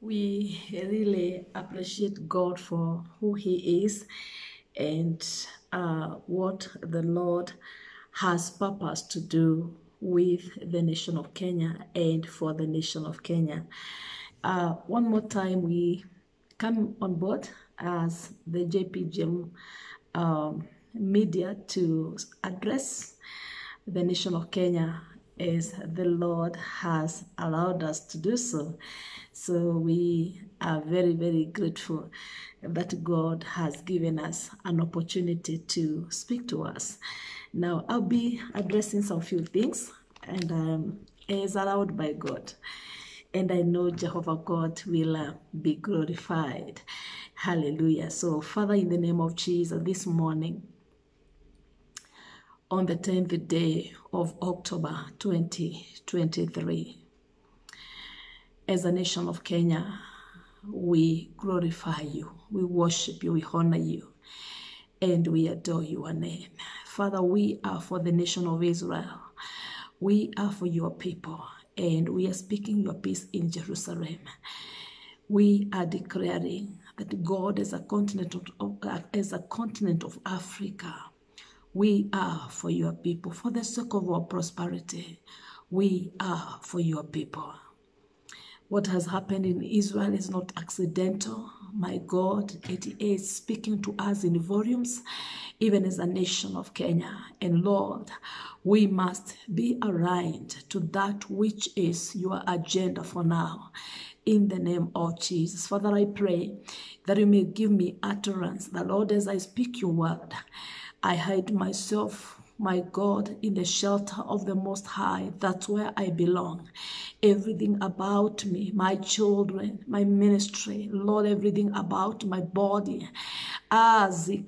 we really appreciate God for who He is and uh, what the Lord has purpose to do with the nation of Kenya and for the nation of Kenya. Uh, one more time, we come on board as the JPGM um, media to address the nation of Kenya as the Lord has allowed us to do so. So we are very, very grateful that God has given us an opportunity to speak to us. Now, I'll be addressing some few things, and um, allowed by God. And I know Jehovah God will uh, be glorified. Hallelujah. So, Father, in the name of Jesus, this morning, on the 10th day of October 2023. As a nation of Kenya, we glorify you, we worship you, we honor you, and we adore your name. Father, we are for the nation of Israel, we are for your people, and we are speaking your peace in Jerusalem. We are declaring that God is a continent of, as a continent of Africa we are for your people. For the sake of our prosperity, we are for your people. What has happened in Israel is not accidental. My God, it is speaking to us in volumes, even as a nation of Kenya. And Lord, we must be aligned to that which is your agenda for now. In the name of Jesus. Father, I pray that you may give me utterance, the Lord, as I speak your word. I hide myself, my God, in the shelter of the Most High. That's where I belong. Everything about me, my children, my ministry, Lord, everything about my body. Ah, As I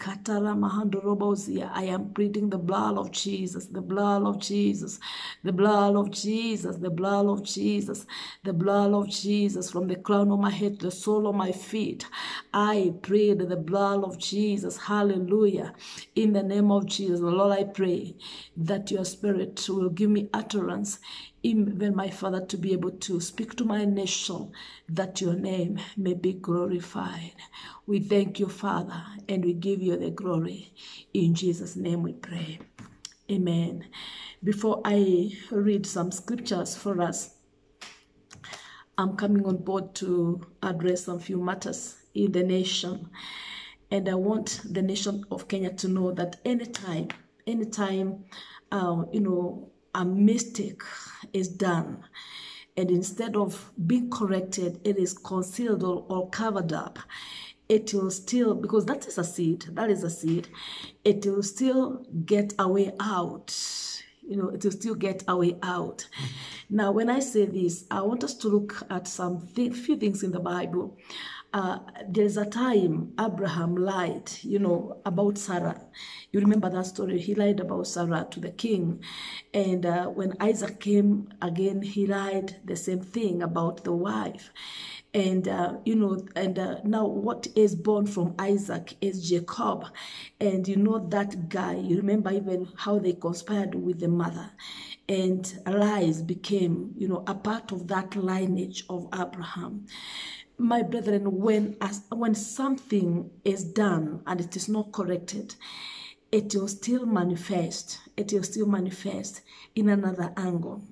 am pleading the blood of Jesus, the blood of Jesus, the blood of Jesus, the blood of Jesus, the blood of Jesus from the crown of my head to the sole of my feet. I pray the blood of Jesus. Hallelujah. In the name of Jesus, Lord, I pray that your spirit will give me utterance even my Father, to be able to speak to my nation that your name may be glorified. We thank you, Father, and we give you the glory. In Jesus' name we pray. Amen. Before I read some scriptures for us, I'm coming on board to address some few matters in the nation. And I want the nation of Kenya to know that anytime, anytime, uh, you know, a mistake is done and instead of being corrected it is concealed or, or covered up. It will still because that is a seed that is a seed it will still get a way out. You know it will still get a way out. Now when i say this i want us to look at some th- few things in the bible uh, there's a time Abraham lied, you know, about Sarah. You remember that story? He lied about Sarah to the king. And uh, when Isaac came again, he lied the same thing about the wife. And, uh, you know, and uh, now what is born from Isaac is Jacob. And you know that guy, you remember even how they conspired with the mother and lies became, you know, a part of that lineage of Abraham my brethren, when as when something is done and it is not corrected, it will still manifest. It will still manifest in another angle.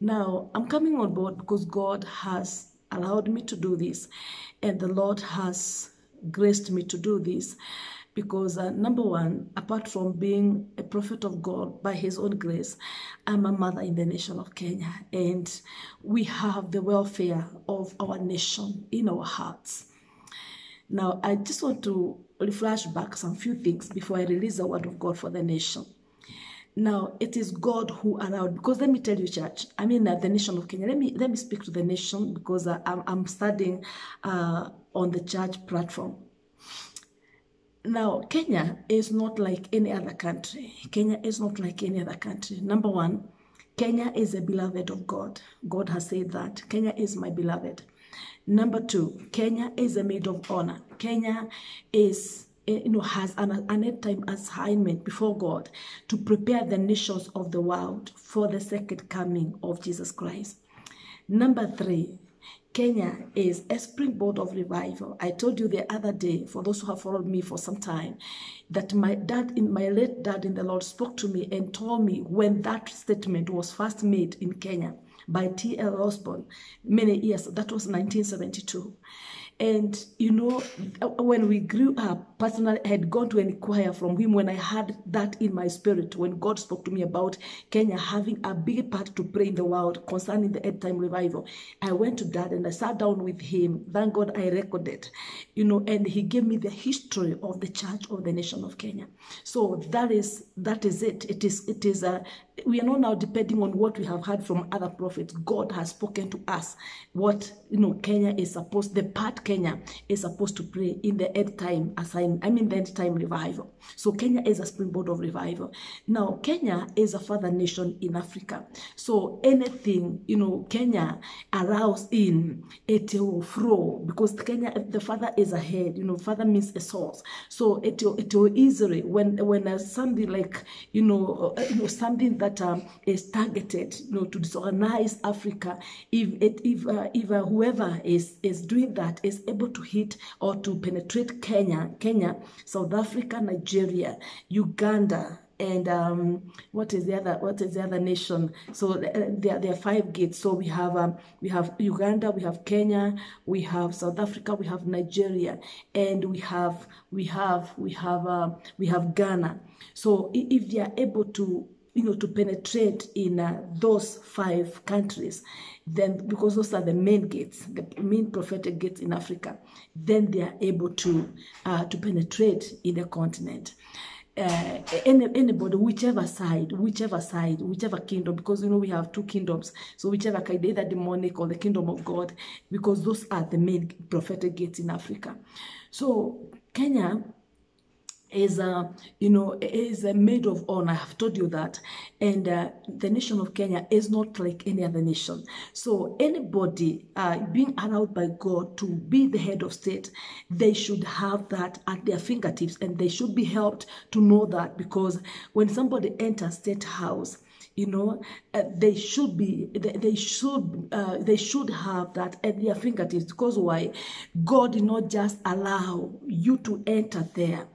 Now, I'm coming on board because God has allowed me to do this, and the Lord has graced me to do this. Because, uh, number one, apart from being a prophet of God by His own grace, I'm a mother in the nation of Kenya, and we have the welfare of our nation in our hearts. Now, I just want to flash back some few things before I release the word of God for the nation. Now, it is God who allowed, because let me tell you, church, I mean, uh, the nation of Kenya, let me, let me speak to the nation because uh, I'm, I'm studying uh, on the church platform. Now, Kenya is not like any other country. Kenya is not like any other country. Number one, Kenya is a beloved of God. God has said that. Kenya is my beloved. Number two, Kenya is a maid of honor. Kenya is, eh, you know, has an, an time assignment before God to prepare the nations of the world for the second coming of Jesus Christ. Number three, Kenya is a springboard of revival. I told you the other day, for those who have followed me for some time, that my dad, in my late dad in the Lord, spoke to me and told me when that statement was first made in Kenya by T.L. Osborn many years. That was 1972. And you know, when we grew up, personally, I had gone to inquire from him when I had that in my spirit, when God spoke to me about Kenya having a big part to play in the world concerning the end time revival. I went to dad and I sat down with him. Thank God I recorded, you know, and he gave me the history of the church of the nation of Kenya. So that is that is it. It is it is a we are not now depending on what we have heard from other prophets. God has spoken to us what you know Kenya is supposed the part Kenya is supposed to play in the end time assign I mean the end time revival. So Kenya is a springboard of revival. Now Kenya is a father nation in Africa. So anything you know Kenya allows in it will flow because Kenya the father is a head. You know father means a source. So it will it will easily when when something like you know uh, you know something that um, is targeted you know to disorganize Africa. If it if uh, if uh, whoever is is doing that is able to hit or to penetrate Kenya Kenya South Africa Nigeria Uganda and um, what is the other what is the other nation? So uh, there, there are five gates. So we have um, we have uganda we have kenya we have south africa we have nigeria and we have we have we have uh, we have ghana. So if they are able to you know to penetrate in uh, those five countries then because those are the main gates the main prophetic gates in africa then they are able to uh, to penetrate in the continent uh, any, anybody, whichever side, whichever side, whichever kingdom, because you know we have two kingdoms. So whichever kind, either demonic or the kingdom of God, because those are the main prophetic gates in Africa. So Kenya is a you know is a maid of honor. I have told you that, and uh, the nation of Kenya is not like any other nation. So anybody uh, being allowed by God to be the head of state, they should have that at their fingertips, and they should be helped to know that because when somebody enters state house you know uh, they should be they, they should uh, they should have that at their fingertips because why god did not just allow you to enter there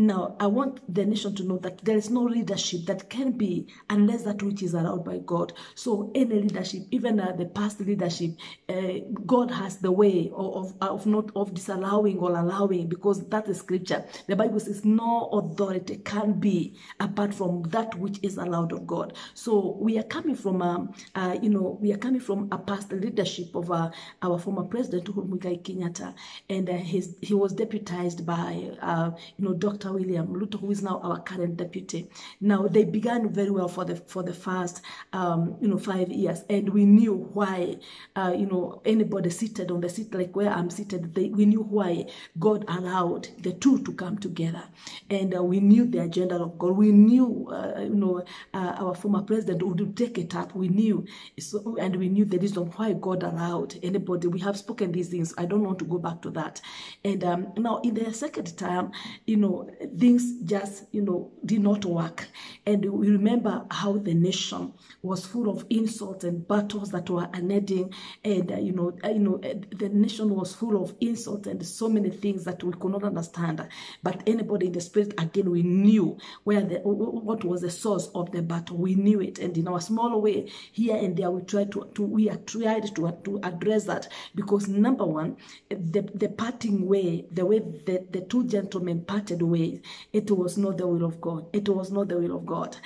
now, I want the nation to know that there is no leadership that can be unless that which is allowed by God. So, any leadership, even uh, the past leadership, uh, God has the way of, of not of disallowing or allowing because that is scripture. The Bible says no authority can be apart from that which is allowed of God. So, we are coming from, um, uh, you know, we are coming from a past leadership of uh, our former president Uhuru Muigai Kenyatta, and uh, his, he was deputized by, uh, you know, Dr. William Ruto, who is now our current deputy. Now they began very well for the for the first um, you know five years, and we knew why uh, you know anybody seated on the seat like where I'm seated, they, we knew why God allowed the two to come together, and uh, we knew the agenda of God. We knew uh, you know uh, our former president would take it up. We knew, so, and we knew the reason why God allowed anybody. We have spoken these things. I don't want to go back to that. And um, now in the second time, you know things just you know did not work. And we remember how the nation was full of insults and battles that were unending. And uh, you know uh, you know uh, the nation was full of insults and so many things that we could not understand. But anybody in the spirit again we knew where the what was the source of the battle. We knew it. And in our small way here and there we tried to, to we tried to, to address that. Because number one the the parting way the way the, the two gentlemen parted ways it was not the will of God. It was not the will of God.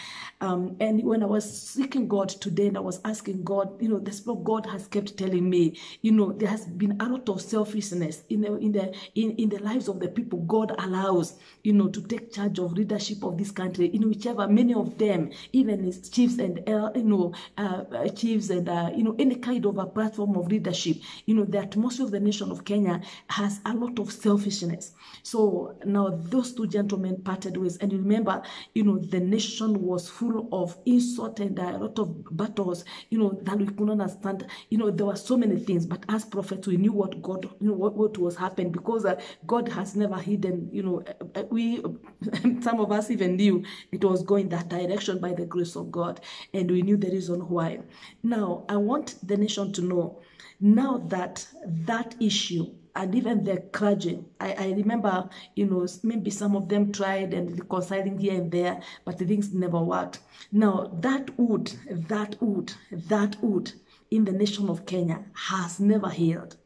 Um, and when I was seeking God today and I was asking God, you know, the Spirit God has kept telling me, you know, there has been a lot of selfishness in the in the in, in the lives of the people God allows, you know, to take charge of leadership of this country, in whichever many of them, even as chiefs and uh, you know, uh, chiefs and uh, you know, any kind of a platform of leadership, you know, the atmosphere of the nation of Kenya has a lot of selfishness. So now those two gentlemen parted ways. And you remember, you know, the nation was full of insult and a lot of battles, you know, that we couldn't understand. You know, there were so many things, but as prophets, we knew what God, you know, what, what was happening because uh, God has never hidden, you know, we, some of us even knew it was going that direction by the grace of God. And we knew the reason why. Now, I want the nation to know now that that issue and even the clergy, I, I remember, you know, maybe some of them tried and reconciling here and there, but the things never worked. Now, that wood, that wood, that wood in the nation of Kenya has never healed.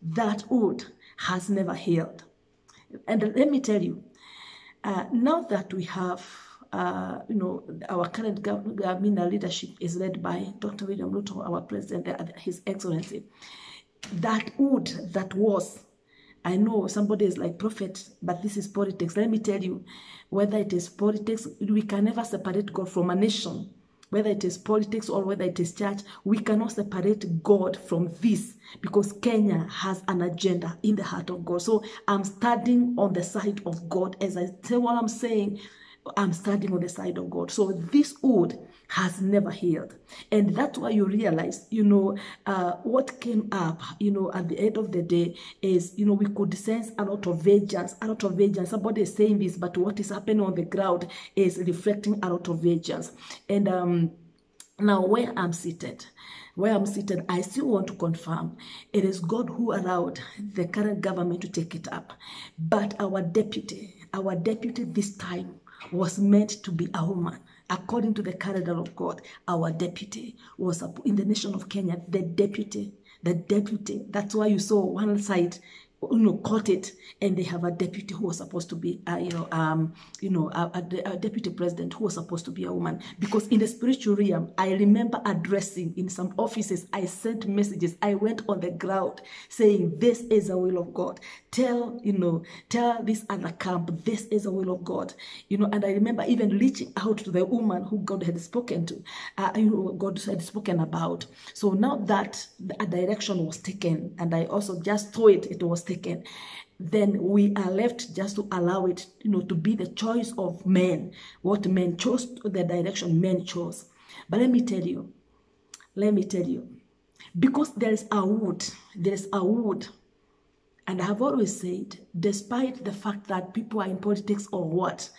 That wood has never healed. And let me tell you, uh, now that we have uh, you know, our current government leadership is led by Dr. William Ruto, our president, uh, His Excellency. That wood that was, I know somebody is like prophet, but this is politics. Let me tell you, whether it is politics, we can never separate God from a nation. Whether it is politics or whether it is church, we cannot separate God from this because Kenya has an agenda in the heart of God. So I'm standing on the side of God. As I say what I'm saying, I'm standing on the side of God. So this wood has never healed. And that's why you realize, you know, uh, what came up, you know, at the end of the day is, you know, we could sense a lot of vengeance, a lot of vengeance. Somebody is saying this, but what is happening on the ground is reflecting a lot of vengeance. And um, now where I'm seated, where I'm seated, I still want to confirm it is God who allowed the current government to take it up. But our deputy, our deputy this time was meant to be a woman. According to the calendar of God, our deputy was in the nation of Kenya, the deputy, the deputy. That's why you saw one side you know, caught it, and they have a deputy who was supposed to be, uh, you know, um, you know, a, a, a, deputy president who was supposed to be a woman. Because in the spiritual realm, I remember addressing in some offices, I sent messages, I went on the ground saying, "This is a will of God." Tell you know, tell this other camp, this is a will of God. You know, and I remember even reaching out to the woman who God had spoken to, uh, you know, God had spoken about. So now that a direction was taken, and I also just saw it, it was then we are left just to allow it you know to be the choice of men what men chose the direction men chose. But let me tell you let me tell you because there is a wood there is a wood and i have always said despite the fact that people are in politics or what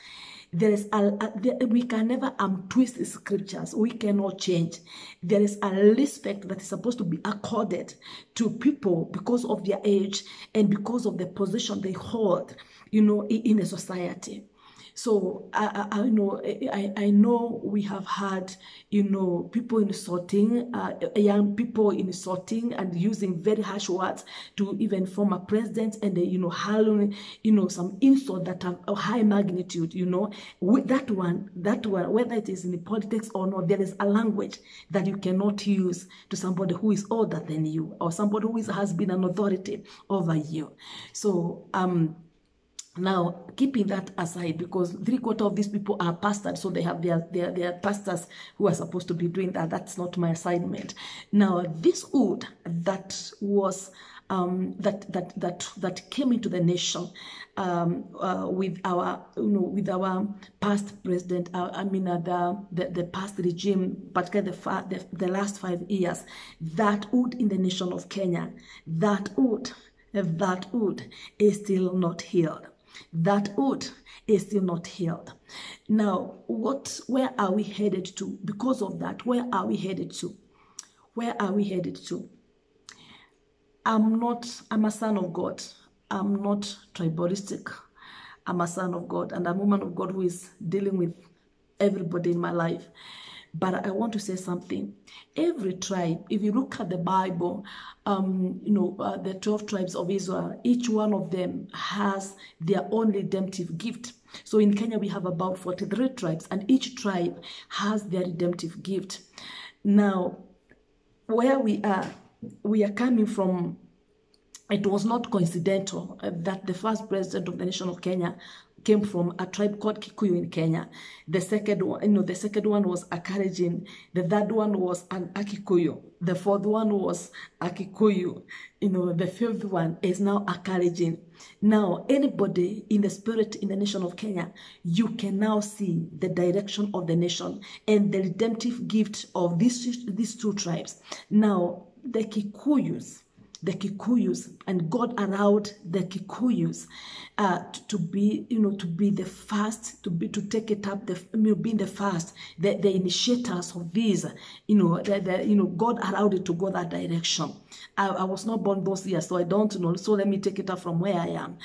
there is a, a we can never um, untwist the scriptures. We cannot change. There is a respect that is supposed to be accorded to people because of their age and because of the position they hold you know in a society so I, I, know I, I know we have had you know people insulting uh, young people insulting and using very harsh words to even former presidents and uh, you know hurling you know some insult that have a high magnitude you know. With that one that one whether it is in the politics or not there is a language that you cannot use to somebody who is older than you or somebody who is, has been an authority over you. So um now, keeping that aside, because three quarter of these people are pastors, so they have their, their, their pastors who are supposed to be doing that. That's not my assignment. Now, this wood that was um, that that that that came into the nation um, uh, with our you know with our past president. Uh, I mean uh, the, the the past regime, particularly the, the the last five years. That wood in the nation of Kenya, that wood, that wood is still not healed that wood is still not healed. Now, what where are we headed to? Because of that, where are we headed to? Where are we headed to? I'm not, I'm a son of God. I'm not tribalistic. I'm a son of God and a woman of God who is dealing with everybody in my life. But I want to say something. Every tribe, if you look at the Bible, um, you know, uh, the 12 tribes of Israel, each one of them has their own redemptive gift. So in Kenya, we have about 43 tribes, and each tribe has their redemptive gift. Now, where we are, we are coming from it was not coincidental that the first president of the nation of Kenya came from a tribe called Kikuyu in Kenya. The second one, you know, the second one was a Kalenjin. The third one was an Akikuyu. The fourth one was a Kikuyu. You know, the fifth one is now a Kalenjin. Now, anybody in the spirit in the nation of Kenya, you can now see the direction of the nation and the redemptive gift of these, these two tribes. Now, the Kikuyus, the Kikuyus, and God allowed the Kikuyus uh, to, to, be, you know, to be the first, to be to take it up, the you know, being the first, the, the initiators of this, you know, the, the, you know, God allowed it to go that direction. I, I was not born those years, so I don't know. So let me take it up from where I am.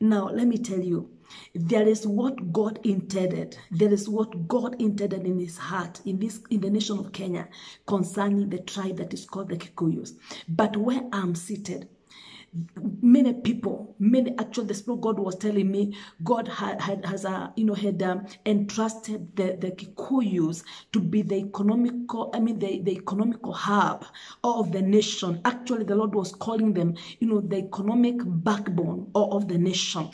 Now, let me tell you, there is what God intended. There is what God intended in his heart in this in the nation of Kenya concerning the tribe that is called the Kikuyus. But where I'm seated, many people many actually the spirit god was telling me god had, had has a you know had um, entrusted the the kikuyus to be the economical i mean the, the economical hub of the nation. Actually the lord was calling them you know the economic backbone of, of the nation.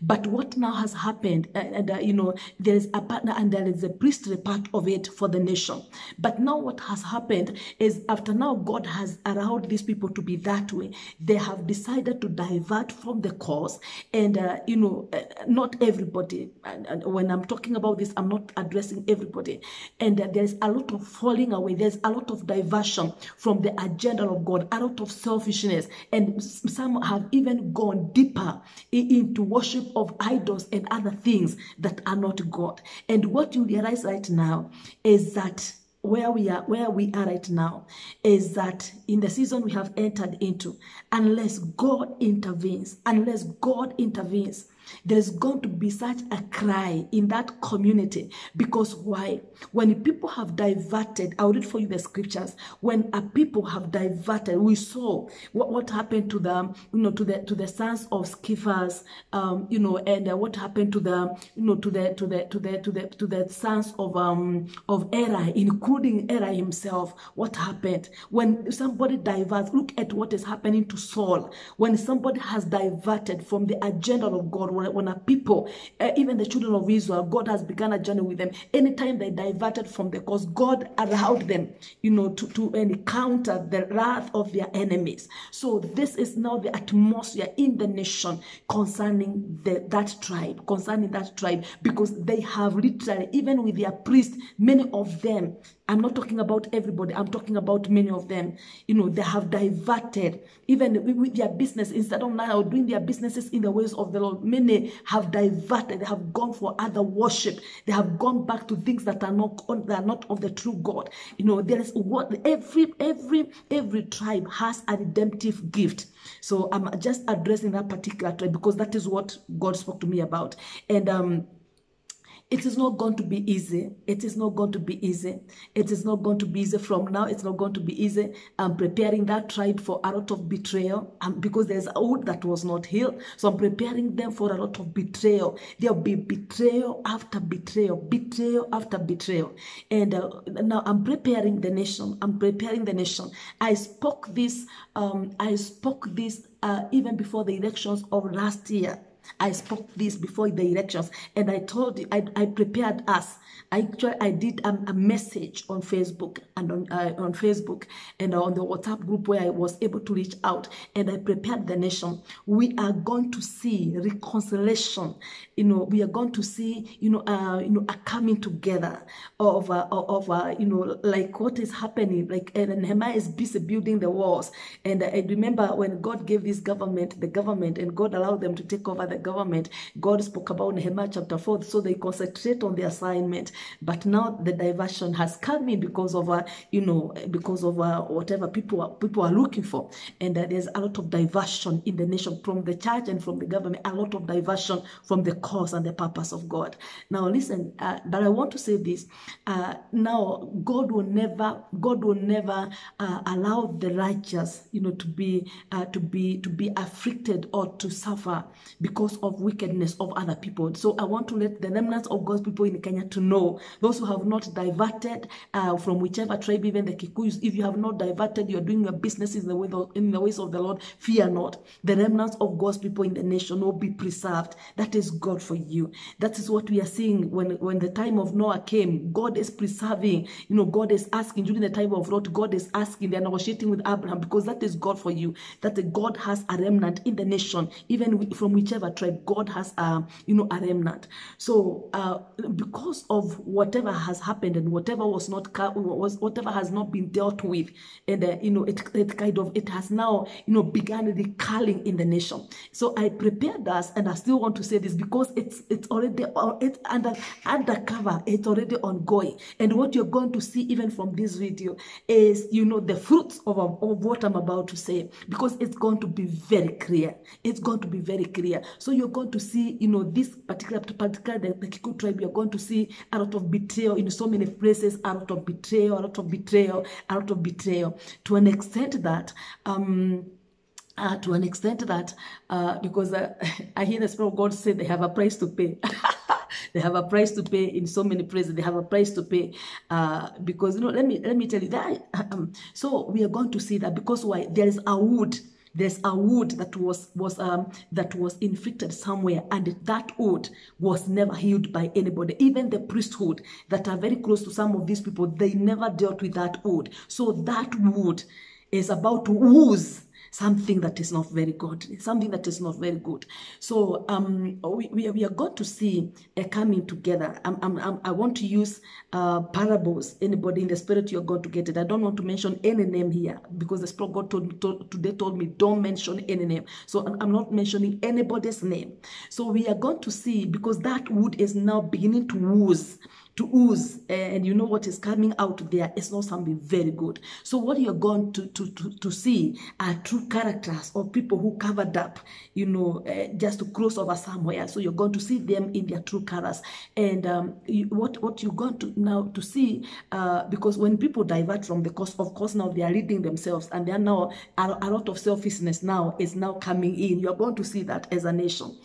But what now has happened and, and uh, you know there is a partner and there is a priestly part of it for the nation. But now what has happened is after now god has allowed these people to be that way they have decided to divert from the course and uh, you know uh, not everybody and, and, when i'm talking about this i'm not addressing everybody. And uh, there's a lot of falling away. There's a lot of diversion from the agenda of god a lot of selfishness. And some have even gone deeper into worship of idols and other things that are not god. And what you realize right now is that where we are where we are right now is that in the season we have entered into unless god intervenes unless god intervenes there's going to be such a cry in that community because why? When people have diverted i'll read for you the scriptures. When a people have diverted we saw what, what happened to the you know to the to the sons of Sceva, um you know and uh, what happened to the you know to the to the to the to the to the sons of um of Eli including Eli himself. What happened? When somebody diverts look at what is happening to Saul. When somebody has diverted from the agenda of God when, a people, uh, even the children of Israel, God has begun a journey with them. Anytime they diverted from the course, God allowed them, you know, to, to encounter the wrath of their enemies. So this is now the atmosphere in the nation concerning the, that tribe, concerning that tribe, because they have literally, even with their priests, many of them I'm not talking about everybody. I'm talking about many of them. You know, they have diverted even with their business instead of now doing their businesses in the ways of the Lord. Many have diverted. They have gone for other worship. They have gone back to things that are not that are not of the true God. You know, there is what every every every tribe has a redemptive gift. So I'm just addressing that particular tribe because that is what God spoke to me about. And um it is not going to be easy. It is not going to be easy. It is not going to be easy from now. It's not going to be easy. I'm preparing that tribe for a lot of betrayal um, because there's a wound that was not healed. So I'm preparing them for a lot of betrayal. There'll be betrayal after betrayal, betrayal after betrayal. And uh, now I'm preparing the nation. I'm preparing the nation. I spoke this. Um, I spoke this uh, even before the elections of last year. I spoke this before the elections and I told you, I, I prepared us. I I did a, a message on Facebook and on, uh, on Facebook and on the WhatsApp group where I was able to reach out and I prepared the nation. We are going to see reconciliation. You know, we are going to see, you know, uh, you know, a coming together of, uh, of, uh, you know, like what is happening. Like and Nehemiah is busy building the walls. And I remember when God gave this government, the government, and God allowed them to take over the government, God spoke about Nehemiah chapter 4, so they concentrate on the assignment. But now the diversion has come in because of, uh, you know, because of uh, whatever people are, people are looking for. And uh, there's a lot of diversion in the nation from the church and from the government, a lot of diversion from the cause and the purpose of God. Now, listen, uh, but I want to say this. Uh, now, God will never, God will never uh, allow the righteous, you know, to be, uh, to be, to be afflicted or to suffer because of wickedness of other people. So I want to let the remnants of God's people in Kenya to know, those who have not diverted uh, from whichever tribe, even the Kikuyus, if you have not diverted, you're doing your business in the, way of, in the ways of the Lord, fear not. The remnants of God's people in the nation will be preserved. That is God for you. That is what we are seeing when, when the time of Noah came. God is preserving. You know, God is asking during the time of Lot, God is asking, they're negotiating with Abraham because that is God for you. That God has a remnant in the nation, even from whichever tribe, God has, uh, you know, a remnant. So uh, because of whatever has happened and whatever was not was whatever has not been dealt with, and uh, you know, it, it kind of it has now you know begun recurring in the nation. So I prepared us, and I still want to say this because it's it's already it's under undercover. It's already ongoing, and what you're going to see even from this video is you know the fruits of, of what I'm about to say because it's going to be very clear. It's going to be very clear. So you're going to see, you know, this particular, particular the, the Kikuyu tribe, you're going to see a lot of betrayal in so many places, a lot of betrayal, a lot of betrayal, a lot of betrayal, to an extent that, um, uh, to an extent that, uh, because uh, I hear the Spirit of God say they have a price to pay. they have a price to pay in so many places. They have a price to pay because you know. Let me let me tell you that. Um, so we are going to see that because why there is a wood there's a wood that was was um that was inflicted somewhere and that wood was never healed by anybody even the priesthood that are very close to some of these people they never dealt with that wood so that wood is about to ooze something that is not very good, something that is not very good. So um, we, we, are going to see a coming together. I'm, I'm, i want to use uh, parables. Anybody in the spirit, you're going to get it. I don't want to mention any name here because the Spirit God told, told, today told me don't mention any name. So I'm not mentioning anybody's name. So we are going to see because that wood is now beginning to ooze to ooze and you know what is coming out there is not something very good. So what you're going to to to, to see are true characters of people who covered up you know uh, just to cross over somewhere. So you're going to see them in their true colors. And um, you, what what you're going to now to see uh, because when people divert from the course of course now they are leading themselves and they are now a, a lot of selfishness now is now coming in. You're going to see that as a nation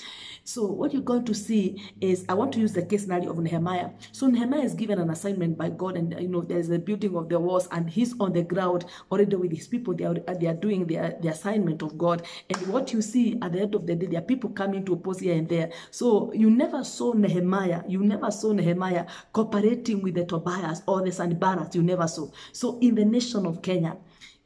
so what you're going to see is, I want to use the case scenario of Nehemiah. So Nehemiah is given an assignment by God and, you know, there's the building of the walls and he's on the ground already with his people. They are, they are doing their, the assignment of God. And what you see at the end of the day, there are people coming to oppose here and there. So you never saw Nehemiah, you never saw Nehemiah cooperating with the Tobias or the Sanballats, you never saw. So in the nation of Kenya,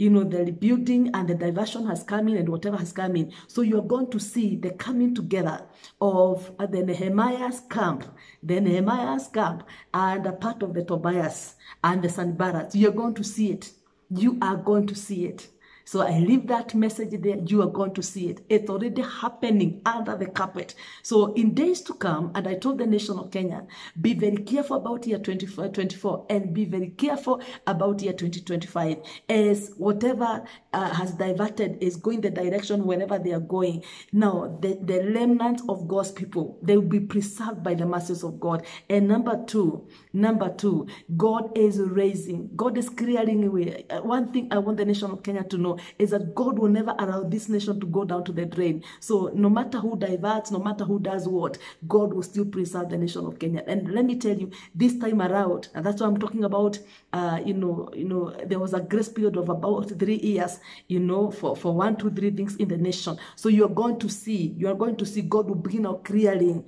you know, the rebuilding and the diversion has come in and whatever has come in. So you're going to see the coming together of uh, the Nehemiah's camp, the Nehemiah's camp, and a part of the Tobias and the Sanballats. You're going to see it. You are going to see it. So I leave that message there. You are going to see it. It's already happening under the carpet. So in days to come, and I told the nation of Kenya, be very careful about year 2024 and be very careful about year 2025 as whatever uh, has diverted is going the direction wherever they are going. Now, the, the remnant of God's people, they will be preserved by the mercies of God. And number two, number two, God is raising, God is clearing away. Uh, one thing I want the nation of Kenya to know is that God will never allow this nation to go down to the drain. So no matter who diverts, no matter who does what, God will still preserve the nation of Kenya. And let me tell you, this time around, and that's what I'm talking about, uh, you know, you know, there was a grace period of about three years, you know, for, for one, two, three things in the nation. So you're going to see, you are going to see God will begin out clearing uh,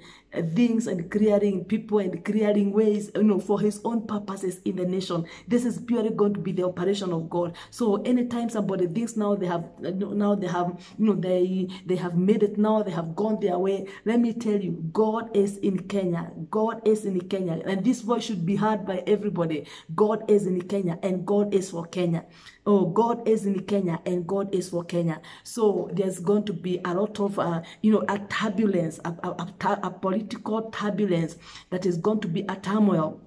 things and creating people and creating ways, you know, for his own purposes in the nation. This is purely going to be the operation of God. So anytime somebody thinks now they have, now they have, you know, they, they have made it now, they have gone their way. Let me tell you, God is in Kenya. God is in Kenya. And this voice should be heard by everybody. God is in Kenya and God is for Kenya. Oh, God is in Kenya and God is for Kenya. So there's going to be a lot of, uh, you know, a turbulence, a, a, a, a political turbulence that is going to be a turmoil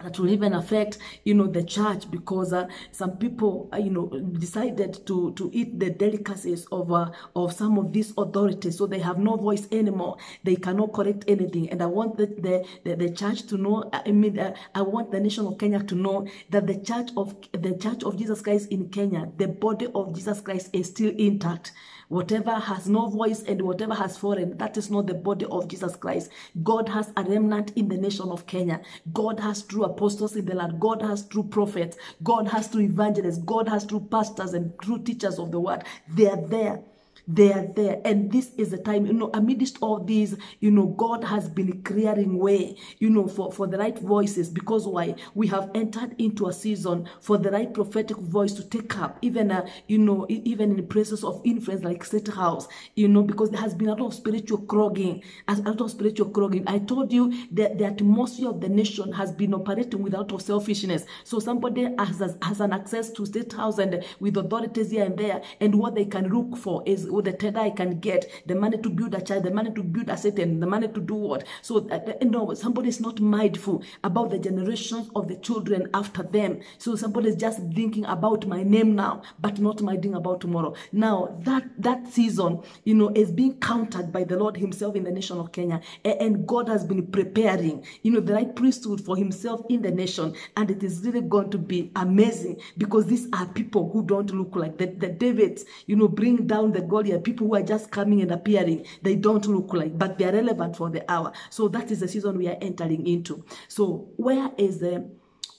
that will even affect you know the church because uh, some people uh, you know decided to to eat the delicacies of uh, of some of these authorities. So they have no voice anymore. They cannot correct anything. And i want the the, the, the church to know i mean uh, i want the nation of kenya to know that the church of the church of jesus christ in kenya the body of jesus christ is still intact Whatever has no voice and whatever has fallen, that is not the body of Jesus Christ. God has a remnant in the nation of Kenya. God has true apostles in the land. God has true prophets. God has true evangelists. God has true pastors and true teachers of the word. They are there. They are there, and this is the time, you know, amidst all these, you know, God has been clearing way, you know, for, for the right voices. Because why? We have entered into a season for the right prophetic voice to take up, even, uh, you know, even in places of influence like State House, you know, because there has been a lot of spiritual clogging, as a lot of spiritual clogging. I told you that the atmosphere of the nation has been operating with a lot of selfishness. So somebody has, has an access to State House and with authorities here and there, and what they can look for is with the tender I can get, the money to build a child, the money to build a certain, the money to do what. So uh, uh, no, somebody is not mindful about the generations of the children after them. So somebody is just thinking about my name now, but not minding about tomorrow. Now that that season, you know, is being countered by the Lord Himself in the nation of Kenya, and God has been preparing, you know, the right priesthood for Himself in the nation, and it is really going to be amazing because these are people who don't look like the, the Davids, you know, bring down the Goliath, people who are just coming and appearing. They don't look like, but they are relevant for the hour. So that is the season we are entering into. So where is the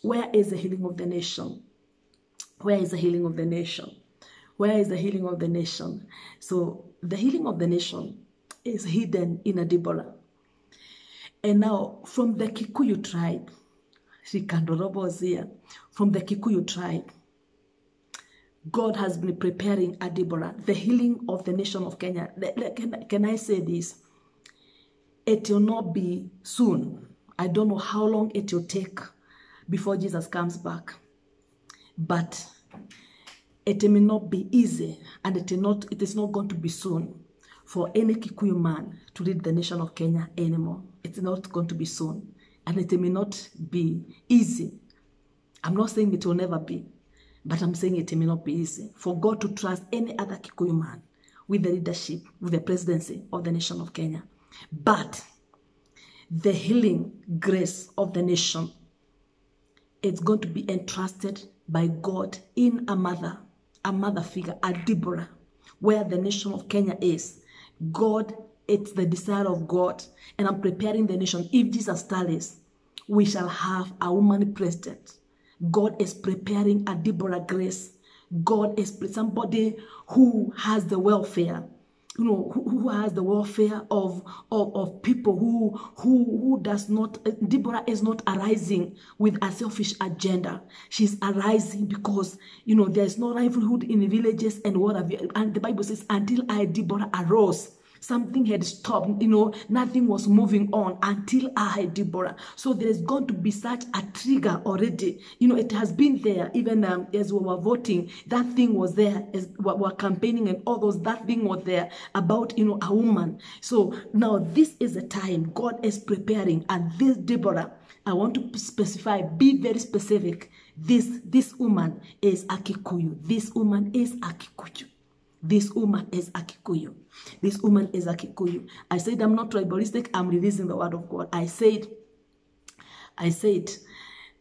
where is the healing of the nation? Where is the healing of the nation? Where is the healing of the nation? So the healing of the nation is hidden in a Deborah. And now from the Kikuyu tribe, Rikandorobo is here, from the Kikuyu tribe, God has been preparing a Deborah, the healing of the nation of Kenya. Can, can I say this? It will not be soon. I don't know how long it will take before Jesus comes back. But it may not be easy and it, not, it is not going to be soon for any Kikuyu man to lead the nation of Kenya anymore. It's not going to be soon. And it may not be easy. I'm not saying it will never be, but I'm saying it may not be easy for God to trust any other Kikuyu man with the leadership, with the presidency of the nation of Kenya. But the healing grace of the nation it's going to be entrusted by God in a mother, a mother figure, a Deborah, where the nation of Kenya is. God, it's the desire of God, and I'm preparing the nation. If Jesus tarries, we shall have a woman president. God is preparing a Deborah Grace. God is somebody who has the welfare. You know who, who has the welfare of, of of people who who who does not eh, deborah is not arising with a selfish agenda. She's arising because you know there's no livelihood in the villages and what have you. And the bible says until i deborah arose Something had stopped, you know, nothing was moving on until I, had Deborah. So there is going to be such a trigger already. You know, it has been there, even um, as we were voting, that thing was there, as we were campaigning and all those, that thing was there about, you know, a woman. So now this is the time God is preparing, and this Deborah, I want to specify, be very specific. This this woman is a Kikuyu. This woman is a Kikuyu. This woman is a Kikuyu. This woman is a Kikuyu. I said I'm not tribalistic. I'm releasing the word of God. I said, I said,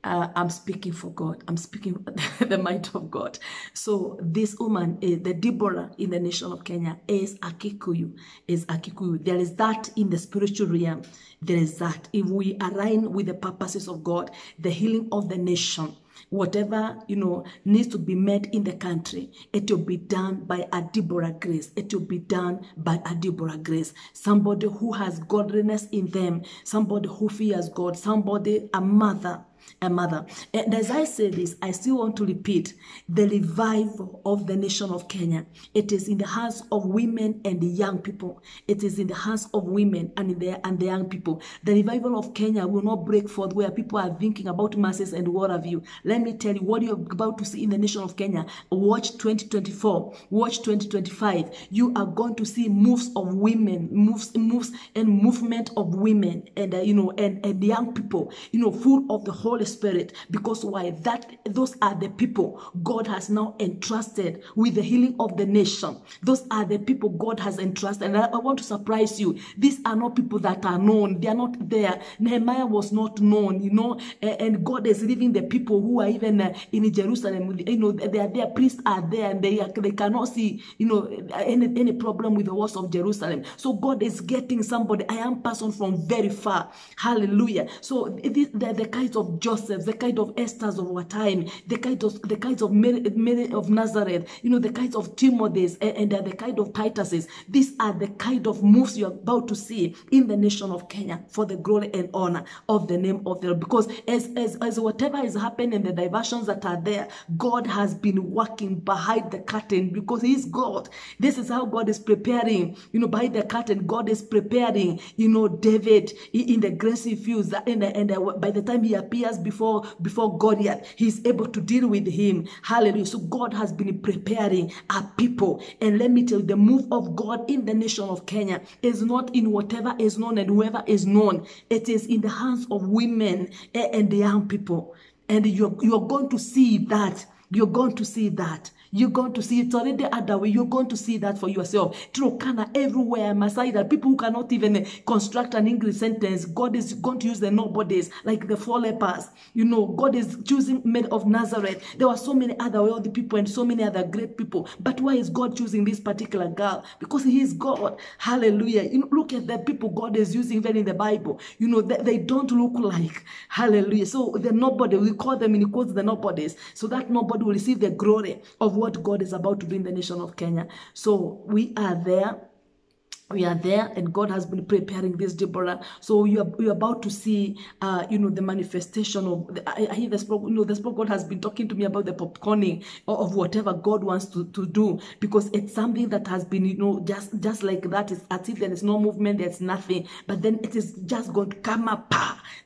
uh, I'm speaking for God. I'm speaking the might of God. So this woman, eh, the Deborah in the nation of Kenya, is a Kikuyu. Is a Kikuyu. There is that in the spiritual realm. There is that. If we align with the purposes of God, the healing of the nation, whatever you know needs to be met in the country it will be done by a deborah grace. It will be done by a deborah grace. Somebody who has godliness in them. Somebody who fears god. Somebody a mother a mother. And as i say this i still want to repeat the revival of the nation of kenya. It is in the hands of women and the young people. It is in the hands of women and the and the young people. The revival of kenya will not break forth where people are thinking about masses and what have you. Let me tell you what you're about to see in the nation of kenya. Watch 2024 watch 2025 you are going to see moves of women moves moves and movement of women and uh, you know and and young people you know full of the holy spirit because why? That those are the people god has now entrusted with the healing of the nation. Those are the people god has entrusted. And i, I want to surprise you. These are not people that are known. They are not there. Nehemiah was not known you know. A- and god is leaving the people who are even uh, in jerusalem. You know they are there priests are there and they are, they cannot see you know any any problem with the walls of jerusalem. So god is getting somebody. I am person from very far. Hallelujah. So the, the kinds of of The kind of Esther's of our time, the kind of the kinds of Mary, Mary of Nazareth, you know, the kinds of Timothy's and, and the kind of Tituses. These are the kind of moves you're about to see in the nation of Kenya for the glory and honor of the name of the Lord. Because as, as, as whatever is happening, the diversions that are there, God has been working behind the curtain because He's God. This is how God is preparing, you know, behind the curtain, God is preparing, you know, David in the grassy fields. And, and by the time he appears before, before God Goliath, he's able to deal with him. Hallelujah. So God has been preparing a people. And let me tell you, the move of God in the nation of Kenya is not in whatever is known and whoever is known. It is in the hands of women and the young people. And you're, you're going to see that. You're going to see that. You're going to see it's already other way. You're going to see that for yourself. Turkana everywhere, Masai, that people who cannot even eh, construct an English sentence, God is going to use the nobodies, like the four lepers. You know, God is choosing men of Nazareth. There were so many other wealthy people and so many other great people. But why is God choosing this particular girl? Because He is God. Hallelujah. You know, look at the people God is using even in the Bible. You know, they, they don't look like. Hallelujah. So the nobody, we call them in quotes the nobodies. So that nobody will receive the glory of what God is about to do in the nation of Kenya. So we are there we are there and god has been preparing this deborah. So you are you're about to see uh you know the manifestation of the, I, I hear the spirit you know the spirit god has been talking to me about the popcorning of, whatever god wants to, to do because it's something that has been you know just just like that. It's as if there is no movement there's nothing but then it is just going to come up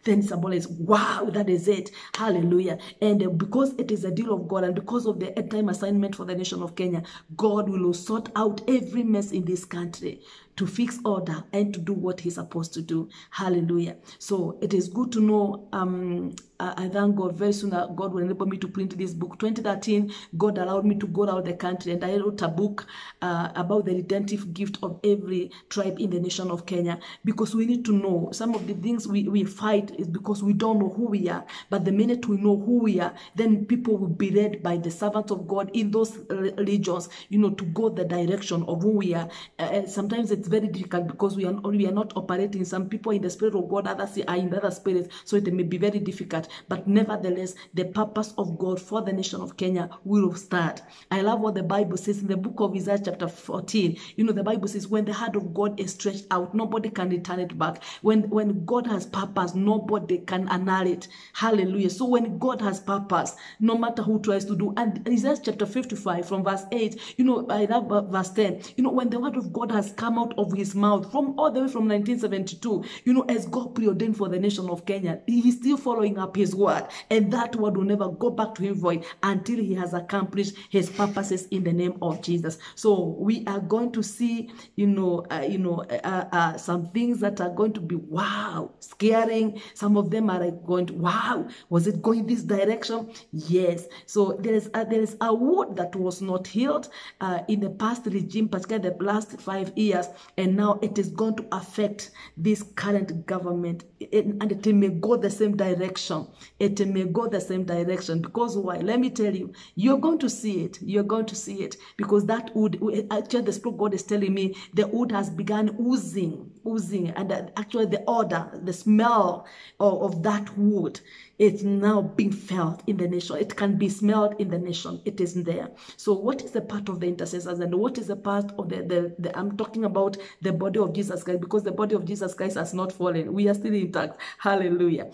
then somebody is wow that is it. Hallelujah. And uh, because it is a deal of god and because of the end time assignment for the nation of kenya god will sort out every mess in this country to fix order and to do what he's supposed to do. Hallelujah. So it is good to know. Um, I thank God very soon that God will enable me to print this book. 2013, God allowed me to go out the country and I wrote a book uh, about the redemptive gift of every tribe in the nation of Kenya because we need to know some of the things we, we fight is because we don't know who we are. But the minute we know who we are, then people will be led by the servants of God in those regions, you know, to go the direction of who we are. Uh, sometimes it's very difficult because we are, we are not operating. Some people in the spirit of God, others are in the other spirits, so it may be very difficult. But nevertheless, the purpose of God for the nation of Kenya will start. I love what the Bible says in the book of Isaiah, chapter 14. You know, the Bible says, when the hand of God is stretched out, nobody can return it back. When, when God has purpose, nobody can annul it. Hallelujah. So when God has purpose, no matter who tries to do, and Isaiah chapter 55 from verse 8, you know, I love verse 10. You know, when the word of God has come out of his mouth from all the way from 1972, you know, as God preordained for the nation of Kenya, he's still following up his word, and that word will never go back to him void until he has accomplished his purposes in the name of Jesus. So we are going to see, you know, uh, you know, uh, uh, some things that are going to be wow, scaring. Some of them are going to wow, was it going this direction? Yes. So there is a, there is a wound that was not healed uh, in the past regime, particularly the last five years, and now it is going to affect this current government, and it may go the same direction. It may go the same direction because why? Let me tell you, you're going to see it. You're going to see it because that wood, actually, the Spirit God is telling me the wood has begun oozing, oozing, and actually the odor, the smell of, of that wood it's now being felt in the nation. It can be smelled in the nation. It isn't there. So, what is the part of the intercessors and what is the part of the, the, the I'm talking about the body of Jesus Christ because the body of Jesus Christ has not fallen. We are still intact. Hallelujah.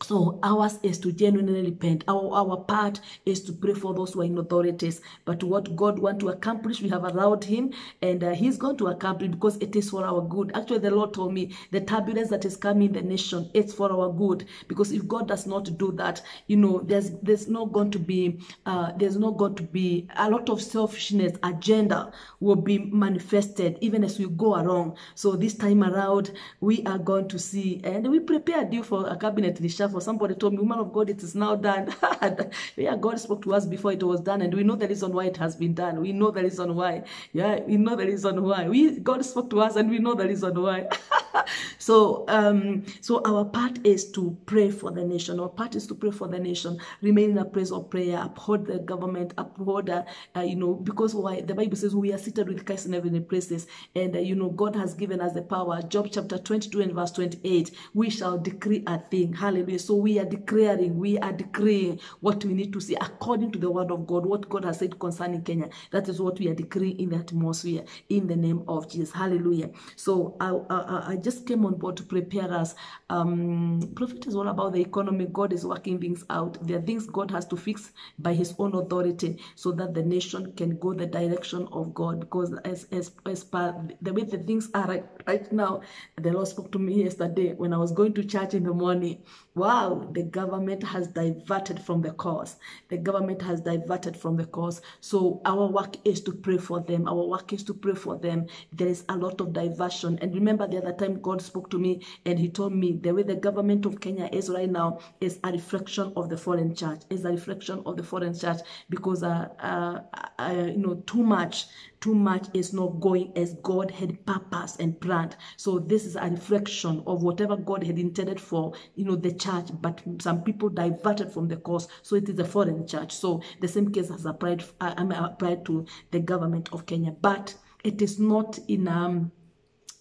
So ours is to genuinely repent. Our, our part is to pray for those who are in authorities. But what God wants to accomplish, we have allowed him and uh, he's going to accomplish because it is for our good. Actually, the Lord told me the turbulence that is coming in the nation, it's for our good. Because if God does not do that, you know, there's there's not going to be uh, there's not going to be a lot of selfishness agenda will be manifested even as we go along. So this time around, we are going to see and we prepared you for a cabinet reshuffle for somebody told me, woman of God, it is now done. yeah, God spoke to us before it was done, and we know the reason why it has been done. We know the reason why. Yeah, we know the reason why. We God spoke to us, and we know the reason why. so, um, so our part is to pray for the nation. Our part is to pray for the nation. Remain in a place of prayer. Uphold the government. Uphold, uh, uh, you know, because why the Bible says we are seated with Christ in heavenly places, and uh, you know God has given us the power. Job chapter twenty-two and verse twenty-eight. We shall decree a thing. Hallelujah So we are declaring, we are decreeing what we need to see according to the word of God, what God has said concerning Kenya. That is what we are decreeing in the atmosphere in the name of Jesus. Hallelujah. So I, I, I just came on board to prepare us. Um, prophet is all about the economy. God is working things out. There are things God has to fix by his own authority so that the nation can go the direction of God. Because as, as, as the way the things are right, right now, the Lord spoke to me yesterday when I was going to church in the morning. Wow, the government has diverted from the course. The government has diverted from the course. So our work is to pray for them. Our work is to pray for them. There is a lot of diversion. And remember the other time God spoke to me and he told me the way the government of Kenya is right now is a reflection of the foreign church. Is a reflection of the foreign church because uh, uh, uh, you know too much too much is not going as God had purposed and planned. So this is a reflection of whatever God had intended for, you know, the church, but some people diverted from the course. So it is a foreign church. So the same case has applied, uh, applied to the government of Kenya, but it is not in um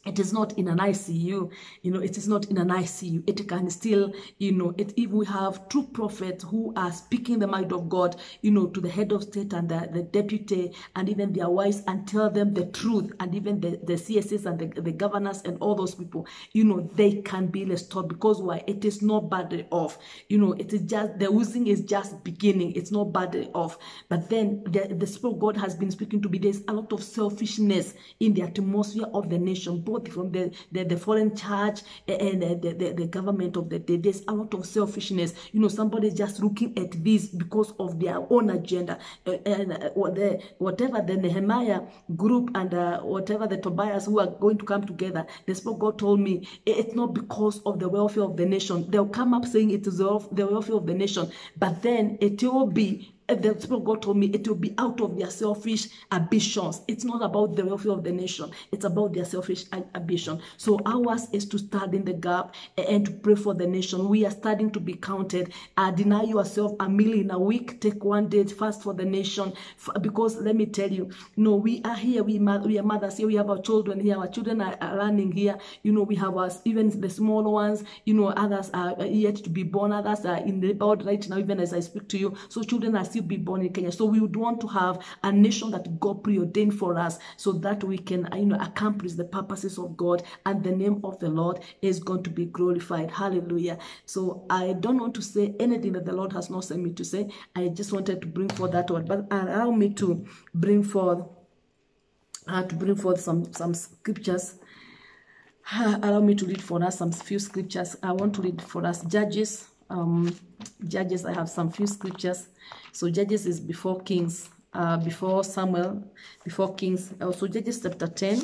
it is not in an ICU, you know, it is not in an ICU. It can still, you know, it, if we have true prophets who are speaking the mind of God, you know, to the head of state and the, the deputy and even their wives and tell them the truth and even the, the CSS and the, the governors and all those people, you know, they can be restored because why? It is not bad off. You know, it is just, the oozing is just beginning. It's not bad off. But then the, the Spirit God has been speaking to me. There's a lot of selfishness in the atmosphere of the nation, from the, the, the foreign church and the, the, the government of the day. There's a lot of selfishness. You know, somebody's just looking at this because of their own agenda. And uh, whatever the Nehemiah group and uh, whatever the Tobias who are going to come together, the Spirit God told me it's not because of the welfare of the nation. They'll come up saying it is the welfare of the nation, but then it will be the Spirit God told me it will be out of their selfish ambitions. It's not about the welfare of the nation. It's about their selfish ambition. So ours is to stand in the gap and to pray for the nation. We are starting to be counted. Uh, deny yourself a meal in a week. Take one day fast for the nation. Because let me tell you, know, we are here. We, we are mothers here. We have our children here. Our children are, are learning here. You know, we have our, even the small ones. You know, others are yet to be born. Others are in the board right now, even as I speak to you. So children are still be born in Kenya. So we would want to have a nation that God preordained for us so that we can, you know, accomplish the purposes of God and the name of the Lord is going to be glorified. Hallelujah. So I don't want to say anything that the Lord has not sent me to say. I just wanted to bring forth that word, but allow me to bring forth, uh, to bring forth some, some scriptures allow me to read for us some few scriptures. I want to read for us Judges. Um, Judges, I have some few scriptures. So Judges is before Kings, uh, before Samuel, before Kings. Also Judges chapter 10.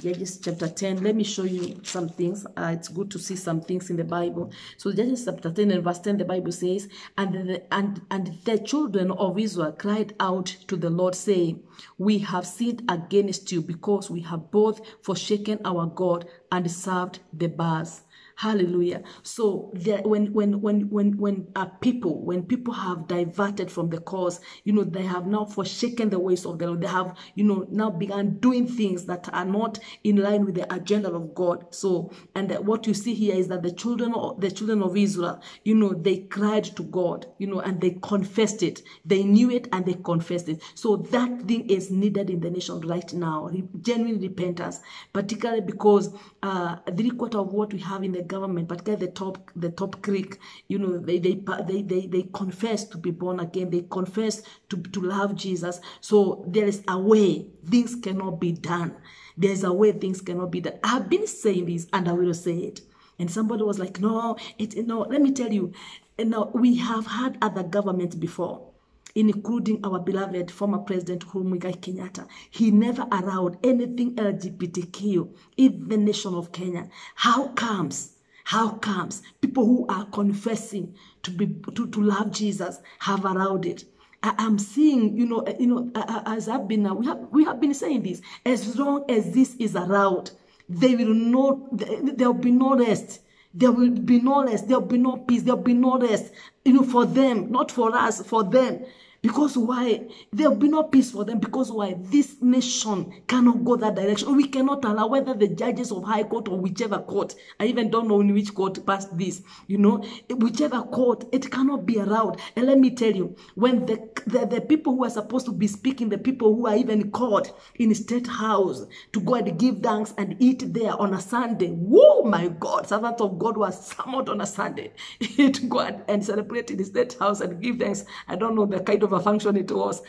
Judges chapter 10. Let me show you some things. Uh, it's good to see some things in the Bible. So Judges chapter 10 and verse 10, the Bible says, and the, and, and the children of Israel cried out to the Lord, saying, We have sinned against you because we have both forsaken our God and served the Baals. Hallelujah. So there, when when when when when uh, people when people have diverted from the cause, you know, they have now forsaken the ways of the Lord. They have, you know, now begun doing things that are not in line with the agenda of God. So, and what you see here is that the children of the children of Israel, you know, they cried to God, you know, and they confessed it. They knew it and they confessed it. So that thing is needed in the nation right now. Genuine repentance, particularly because uh, three quarter of what we have in the government, particularly the top the top clique, you know, they they they they, they confess to be born again. They confess to, to love Jesus. So there is a way things cannot be done. There's a way things cannot be done. I've been saying this and I will say it. And somebody was like, no, it no, let me tell you, you know, we have had other governments before including our beloved former President Uhuru Muigai Kenyatta. He never allowed anything LGBTQ in the nation of Kenya. How comes? How comes people who are confessing to be to, to love Jesus have allowed it? I, am seeing, you know, you know, as I've been, now, we have we have been saying this. As long as this is allowed, they will not. There will be no rest. There will be no rest. There will be no peace. There will be no rest. You know, for them, not for us, for them Because why? There will be no peace for them. Because why? This nation cannot go that direction. We cannot allow whether the judges of high court or whichever court, I even don't know in which court passed this, you know, whichever court, it cannot be allowed. And let me tell you, when the, the, the people who are supposed to be speaking, the people who are even called in state house to go and give thanks and eat there on a Sunday, whoa, my God, servant of God was summoned on a Sunday to go and celebrate in the state house and give thanks. I don't know the kind of function it was.